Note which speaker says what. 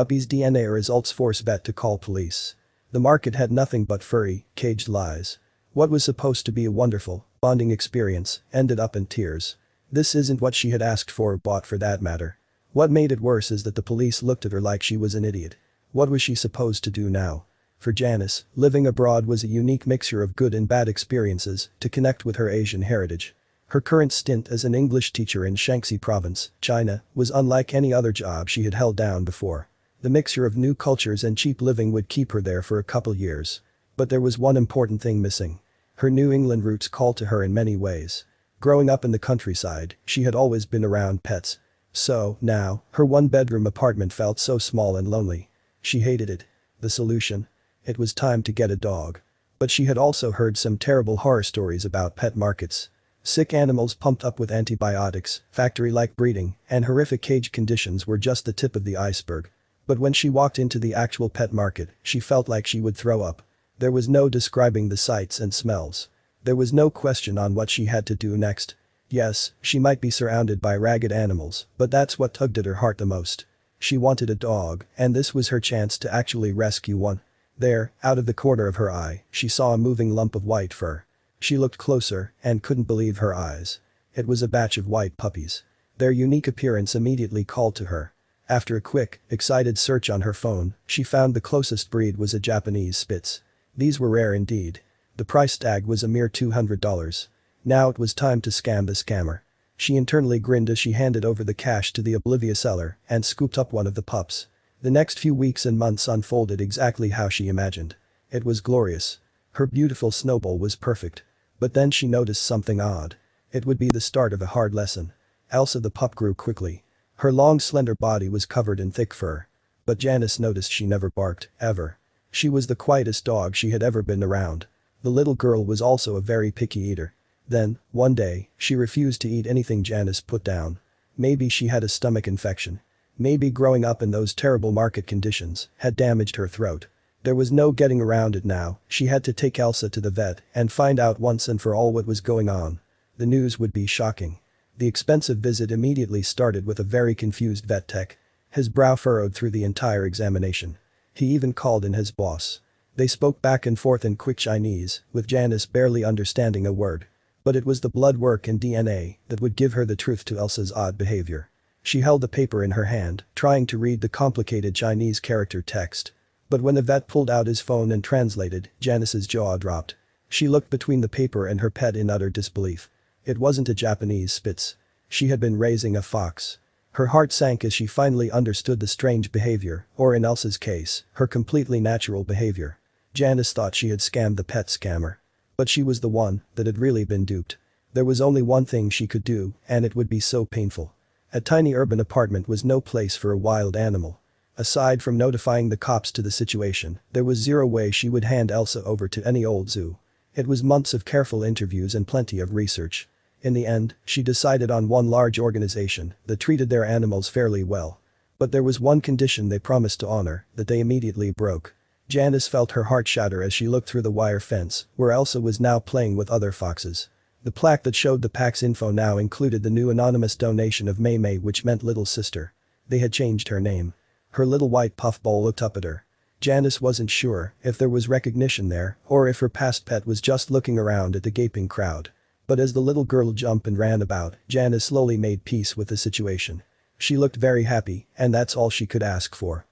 Speaker 1: Uppy's DNA results force vet to call police. The market had nothing but furry, caged lies. What was supposed to be a wonderful, bonding experience ended up in tears. This isn't what she had asked for or bought for that matter. What made it worse is that the police looked at her like she was an idiot. What was she supposed to do now? For Janice, living abroad was a unique mixture of good and bad experiences to connect with her Asian heritage. Her current stint as an English teacher in Shaanxi province, China, was unlike any other job she had held down before. The mixture of new cultures and cheap living would keep her there for a couple years. But there was one important thing missing. Her New England roots called to her in many ways. Growing up in the countryside, she had always been around pets. So, now, her one-bedroom apartment felt so small and lonely. She hated it. The solution? It was time to get a dog. But she had also heard some terrible horror stories about pet markets. Sick animals pumped up with antibiotics, factory-like breeding, and horrific cage conditions were just the tip of the iceberg. But when she walked into the actual pet market, she felt like she would throw up. There was no describing the sights and smells. There was no question on what she had to do next. Yes, she might be surrounded by ragged animals, but that's what tugged at her heart the most. She wanted a dog, and this was her chance to actually rescue one. There, out of the corner of her eye, she saw a moving lump of white fur. She looked closer and couldn't believe her eyes. It was a batch of white puppies. Their unique appearance immediately called to her. After a quick, excited search on her phone, she found the closest breed was a Japanese Spitz. These were rare indeed. The price tag was a mere $200. Now it was time to scam the scammer. She internally grinned as she handed over the cash to the oblivious seller and scooped up one of the pups. The next few weeks and months unfolded exactly how she imagined. It was glorious. Her beautiful snowball was perfect. But then she noticed something odd. It would be the start of a hard lesson. Elsa the pup grew quickly. Her long slender body was covered in thick fur. But Janice noticed she never barked, ever. She was the quietest dog she had ever been around. The little girl was also a very picky eater. Then, one day, she refused to eat anything Janice put down. Maybe she had a stomach infection. Maybe growing up in those terrible market conditions had damaged her throat. There was no getting around it now, she had to take Elsa to the vet and find out once and for all what was going on. The news would be shocking. The expensive visit immediately started with a very confused vet tech. His brow furrowed through the entire examination. He even called in his boss. They spoke back and forth in quick Chinese, with Janice barely understanding a word. But it was the blood work and DNA that would give her the truth to Elsa's odd behavior. She held the paper in her hand, trying to read the complicated Chinese character text. But when the vet pulled out his phone and translated, Janice's jaw dropped. She looked between the paper and her pet in utter disbelief. It wasn't a Japanese Spitz. She had been raising a fox. Her heart sank as she finally understood the strange behavior, or in Elsa's case, her completely natural behavior. Janice thought she had scammed the pet scammer. But she was the one that had really been duped. There was only one thing she could do, and it would be so painful. A tiny urban apartment was no place for a wild animal. Aside from notifying the cops to the situation, there was zero way she would hand Elsa over to any old zoo. It was months of careful interviews and plenty of research. In the end, she decided on one large organization that treated their animals fairly well. But there was one condition they promised to honor that they immediately broke. Janice felt her heart shatter as she looked through the wire fence, where Elsa was now playing with other foxes. The plaque that showed the pack's info now included the new anonymous donation of May May which meant little sister. They had changed her name. Her little white puffball looked up at her. Janice wasn't sure if there was recognition there or if her past pet was just looking around at the gaping crowd. But as the little girl jumped and ran about, Janice slowly made peace with the situation. She looked very happy and that's all she could ask for.